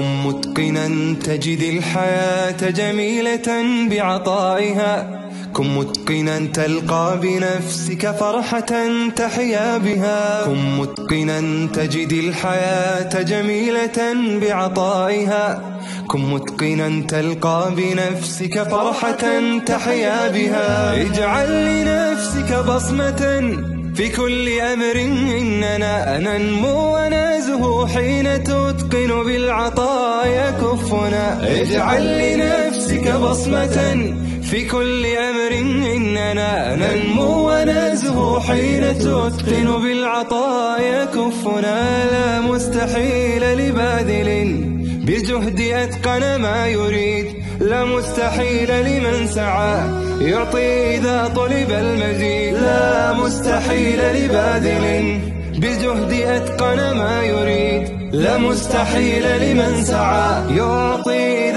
متقنا تجد الحياة جميلة بعطائها. كن متقنا تلقى بنفسك فرحة تحيا بها. كن متقنا تجد الحياة جميلة بعطائها. كن متقنا تلقى بنفسك فرحة تحيا بها. اجعل لنفسك بصمة في كل أمر إننا ننمو ونزهو حين تتقن بالعطايا كفنا. اجعل لنفسك بصمة في كل أمر إننا ننمو ونزهو حين تتقن بالعطايا كفنا. لا مستحيل لباذل بجهد أتقن ما يريد. لا مستحيل لمن سعى يعطي إذا طلب المزيد. لا مستحيل لباذل بجهد أتقن ما يريد لا مستحيل لمن سعى يعطي